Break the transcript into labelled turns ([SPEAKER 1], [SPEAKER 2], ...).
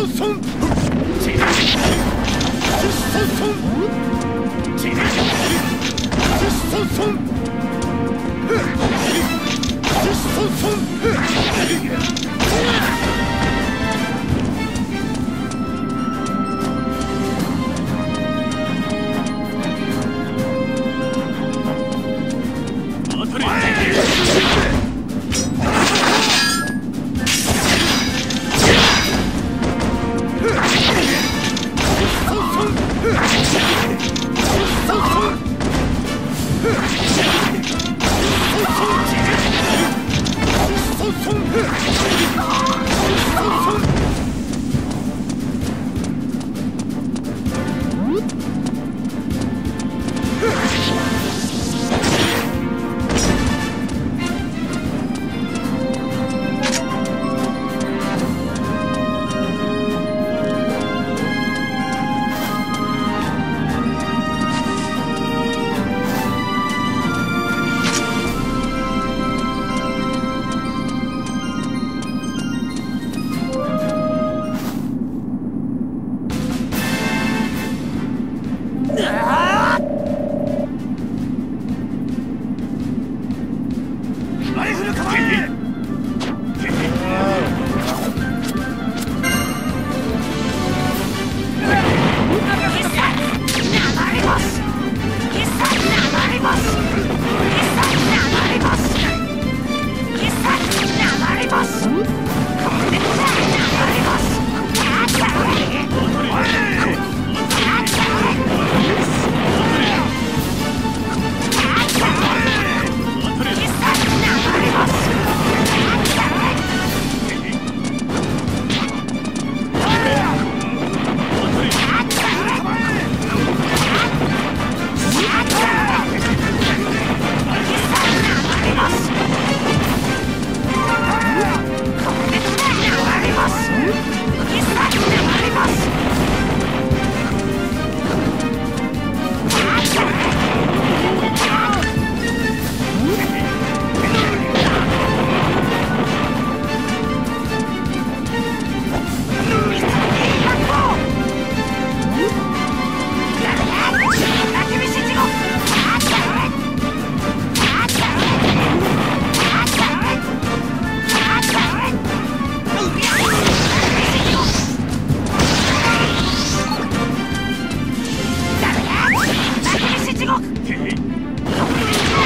[SPEAKER 1] ソンソンチリチッソンソンチリチッソンソン
[SPEAKER 2] くて